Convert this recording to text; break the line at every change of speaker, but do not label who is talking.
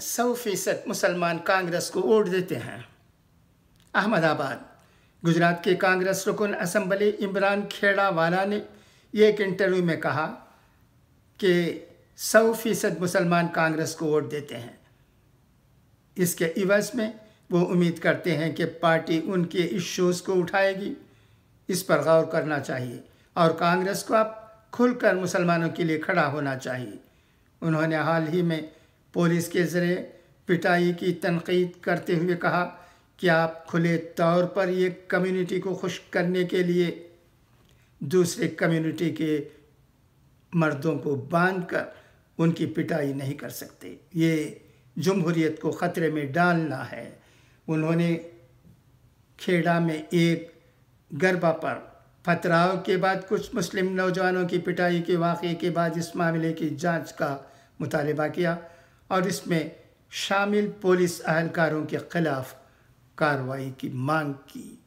सौ फ़ीसद मुसलमान कांग्रेस को वोट देते हैं। अहमदाबाद, गुजरात के कांग्रेस रुकन असम्बली इमरान खेड़ा वाला ने एक इंटरव्यू में कहा कि सौ फ़ीसद मुसलमान कांग्रेस को वोट देते हैं। इसके इवज में वो उम्मीद करते हैं कि पार्टी उनके इश्यूज़ को उठाएगी। इस पर गौर करना चाहिए और कांग्रेस को अब खुलकर मुसलमानों के लिए खड़ा होना चाहिए। उन्होंने हाल ही में पुलिस के ज़रिए पिटाई की तनकीद करते हुए कहा कि आप खुले तौर पर ये कम्युनिटी को खुश करने के लिए दूसरे कम्युनिटी के मर्दों को बाँध कर उनकी पिटाई नहीं कर सकते। ये जमहूरीत को ख़तरे में डालना है। उन्होंने खेड़ा में एक गरबा पर पथराव के बाद कुछ मुस्लिम नौजवानों की पिटाई के वाक़े के बाद इस मामले की जाँच का मुतालबा किया। और इसमें शामिल पुलिस अहलकारों के ख़िलाफ़ कार्रवाई की मांग की।